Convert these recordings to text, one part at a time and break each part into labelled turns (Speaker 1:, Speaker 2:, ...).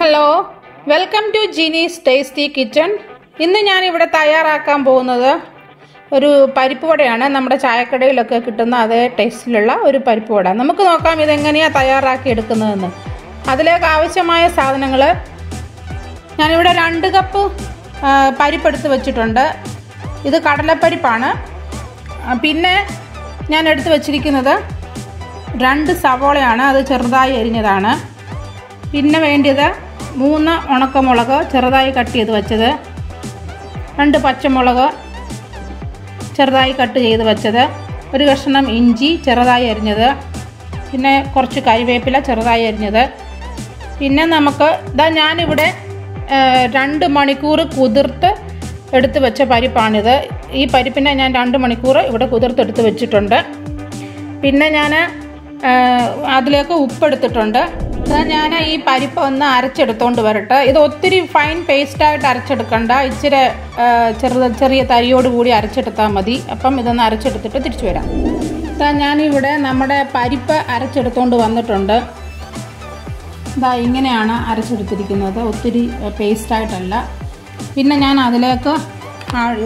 Speaker 1: hello welcome to Jeeni's tasty kitchen ഇന്ന് ഞാൻ ഇവിടെ തയ്യാറാക്കാൻ പോകുന്നത് ഒരു പരിപ്പ് വടയാണ് നമ്മുടെ ചായക്കടയിലൊക്കെ കിട്ടുന്ന അതേ ടേസ്റ്റിലുള്ള ഒരു പരിപ്പ് വട നമുക്ക് നോക്കാം ഇതെങ്ങനെയാണ് തയ്യാറാക്കി എടുക്കുന്നതെന്ന് അതിലേക്ക് ആവശ്യമായ സാധനങ്ങൾ ഞാനിവിടെ രണ്ട് കപ്പ് പരിപ്പെടുത്ത് വെച്ചിട്ടുണ്ട് ഇത് കടലപ്പരിപ്പാണ് പിന്നെ ഞാൻ എടുത്ത് വച്ചിരിക്കുന്നത് രണ്ട് സവോളയാണ് അത് ചെറുതായി എരിഞ്ഞതാണ് പിന്നെ വേണ്ടിയത് മൂന്ന് ഉണക്കമുളക് ചെറുതായി കട്ട് ചെയ്ത് വെച്ചത് രണ്ട് പച്ചമുളക് ചെറുതായി കട്ട് ചെയ്ത് വെച്ചത് ഒരു കഷ്ണം ഇഞ്ചി ചെറുതായി അരിഞ്ഞത് പിന്നെ കുറച്ച് കരിവേപ്പില ചെറുതായി അരിഞ്ഞത് പിന്നെ നമുക്ക് ഇതാ ഞാനിവിടെ രണ്ട് മണിക്കൂർ കുതിർത്ത് എടുത്ത് വെച്ച പരിപ്പാണിത് ഈ പരിപ്പിനെ ഞാൻ രണ്ട് മണിക്കൂർ ഇവിടെ കുതിർത്തെടുത്ത് വെച്ചിട്ടുണ്ട് പിന്നെ ഞാൻ അതിലേക്ക് ഉപ്പെടുത്തിട്ടുണ്ട് ഞാൻ ഈ പരിപ്പ് ഒന്ന് അരച്ചെടുത്തോണ്ട് വരട്ടെ ഇത് ഒത്തിരി ഫൈൻ പേസ്റ്റായിട്ട് അരച്ചെടുക്കണ്ട ഇച്ചിരി ചെറുത് ചെറിയ തരിയോട് കൂടി അരച്ചെടുത്താൽ മതി അപ്പം ഇതൊന്ന് അരച്ചെടുത്തിട്ട് തിരിച്ചു വരാം ഇതാ ഞാനിവിടെ നമ്മുടെ പരിപ്പ് അരച്ചെടുത്തോണ്ട് വന്നിട്ടുണ്ട് ഇതാ ഇങ്ങനെയാണ് അരച്ചെടുത്തിരിക്കുന്നത് ഒത്തിരി പേസ്റ്റായിട്ടല്ല പിന്നെ ഞാൻ അതിലേക്ക്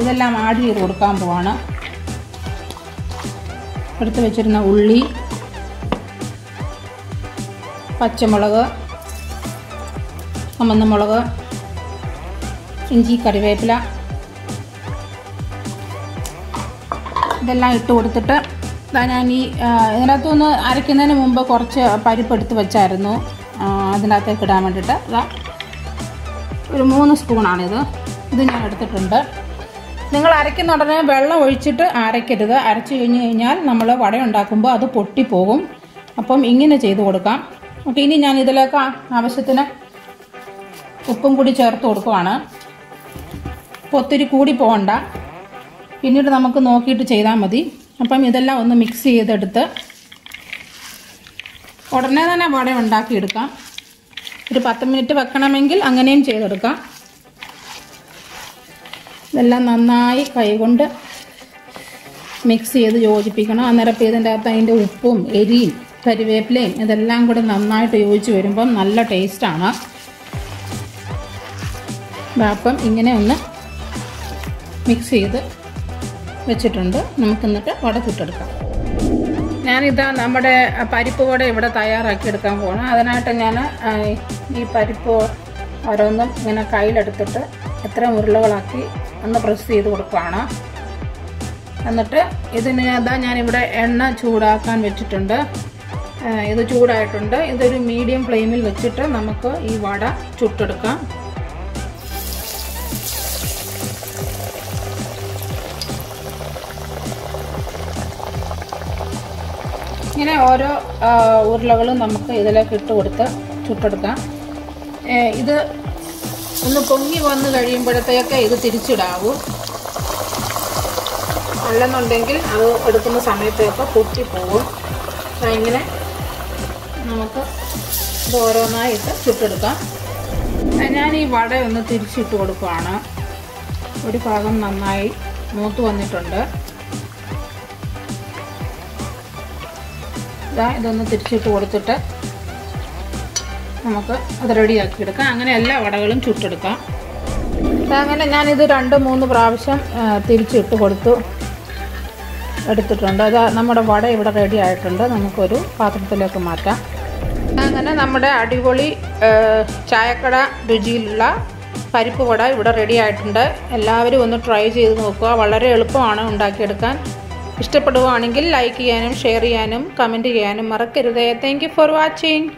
Speaker 1: ഇതെല്ലാം ആഡ് ചെയ്ത് കൊടുക്കാൻ പോവാണ് എടുത്ത് വെച്ചിരുന്ന ഉള്ളി പച്ചമുളക് ചുമന്ന മുളക് ഇഞ്ചി കറിവേപ്പില ഇതെല്ലാം ഇട്ട് കൊടുത്തിട്ട് ഞാൻ ഈ ഇതിനകത്തുനിന്ന് അരയ്ക്കുന്നതിന് മുമ്പ് കുറച്ച് പരിപ്പ് എടുത്ത് വെച്ചായിരുന്നു അതിനകത്തേക്ക് ഇടാൻ വേണ്ടിയിട്ട് അതാ ഒരു മൂന്ന് സ്പൂണാണിത് ഇത് ഞാൻ എടുത്തിട്ടുണ്ട് നിങ്ങൾ അരയ്ക്കുന്ന ഉടനെ വെള്ളം ഒഴിച്ചിട്ട് അരയ്ക്കരുത് അരച്ച് കഴിഞ്ഞ് കഴിഞ്ഞാൽ നമ്മൾ വട ഉണ്ടാക്കുമ്പോൾ അത് പൊട്ടിപ്പോകും അപ്പം ഇങ്ങനെ ചെയ്ത് കൊടുക്കാം അപ്പം ഇനി ഞാൻ ഇതിലേക്ക് ആവശ്യത്തിന് ഉപ്പും കൂടി ചേർത്ത് കൊടുക്കുവാണ് അപ്പോൾ ഒത്തിരി കൂടി പോകണ്ട പിന്നീട് നമുക്ക് നോക്കിയിട്ട് ചെയ്താൽ മതി അപ്പം ഇതെല്ലാം ഒന്ന് മിക്സ് ചെയ്തെടുത്ത് ഉടനെ തന്നെ വട ഉണ്ടാക്കിയെടുക്കാം ഒരു പത്ത് മിനിറ്റ് വെക്കണമെങ്കിൽ അങ്ങനെയും ചെയ്തെടുക്കാം ഇതെല്ലാം നന്നായി കൈകൊണ്ട് മിക്സ് ചെയ്ത് യോജിപ്പിക്കണം അന്നേരം ഇതിൻ്റെ അകത്ത് അതിൻ്റെ ഉപ്പും എരിയും കരിവേപ്പിലയും ഇതെല്ലാം കൂടി നന്നായിട്ട് യോജിച്ച് വരുമ്പം നല്ല ടേസ്റ്റാണ് അപ്പം ഇങ്ങനെ ഒന്ന് മിക്സ് ചെയ്ത് വെച്ചിട്ടുണ്ട് നമുക്കിന്നിട്ട് വട ചുട്ടെടുക്കാം ഞാനിതാ നമ്മുടെ പരിപ്പ് വട ഇവിടെ തയ്യാറാക്കി എടുക്കാൻ പോകണം അതിനായിട്ട് ഞാൻ ഈ പരിപ്പ് ഓരോന്നും ഇങ്ങനെ കയ്യിലെടുത്തിട്ട് എത്ര ഉരുളകളാക്കി ഒന്ന് പ്രസ് ചെയ്ത് കൊടുക്കുകയാണ് എന്നിട്ട് ഇതിന് ഇതാ ഞാനിവിടെ എണ്ണ ചൂടാക്കാൻ വെച്ചിട്ടുണ്ട് ഇത് ചൂടായിട്ടുണ്ട് ഇതൊരു മീഡിയം ഫ്ലെയിമിൽ വെച്ചിട്ട് നമുക്ക് ഈ വട ചുട്ടെടുക്കാം ഇങ്ങനെ ഓരോ ഉരുളകളും നമുക്ക് ഇതിലേക്ക് ഇട്ട് കൊടുത്ത് ചുട്ടെടുക്കാം ഇത് ഒന്ന് പൊങ്ങി വന്ന് കഴിയുമ്പോഴത്തേക്ക് ഇത് തിരിച്ചിടാവൂ അല്ലെന്നുണ്ടെങ്കിൽ അത് എടുക്കുന്ന സമയത്തേക്ക് പൊട്ടിപ്പോവും ഇങ്ങനെ നമുക്ക് ഇത് ഓരോന്നായിട്ട് ചുട്ടെടുക്കാം ഞാൻ ഈ വട ഒന്ന് തിരിച്ചിട്ട് കൊടുക്കുവാണ് ഒരു ഭാഗം നന്നായി മൂത്ത് വന്നിട്ടുണ്ട് ഇതാ ഇതൊന്ന് തിരിച്ചിട്ട് കൊടുത്തിട്ട് നമുക്ക് അത് റെഡിയാക്കി എടുക്കാം അങ്ങനെ എല്ലാ വടകളും ചുട്ടെടുക്കാം അങ്ങനെ ഞാനിത് രണ്ട് മൂന്ന് പ്രാവശ്യം തിരിച്ചിട്ട് കൊടുത്തു എടുത്തിട്ടുണ്ട് അത് നമ്മുടെ വട ഇവിടെ റെഡി ആയിട്ടുണ്ട് നമുക്കൊരു പാത്രത്തിലേക്ക് മാറ്റാം അങ്ങനെ നമ്മുടെ അടിപൊളി ചായക്കട രുചിയിലുള്ള പരിപ്പ് വട ഇവിടെ റെഡി ആയിട്ടുണ്ട് എല്ലാവരും ഒന്ന് ട്രൈ ചെയ്ത് നോക്കുക വളരെ എളുപ്പമാണ് ഉണ്ടാക്കിയെടുക്കാൻ ഇഷ്ടപ്പെടുകയാണെങ്കിൽ ലൈക്ക് ചെയ്യാനും ഷെയർ ചെയ്യാനും കമൻറ്റ് ചെയ്യാനും മറക്കരുത് താങ്ക് ഫോർ വാച്ചിങ്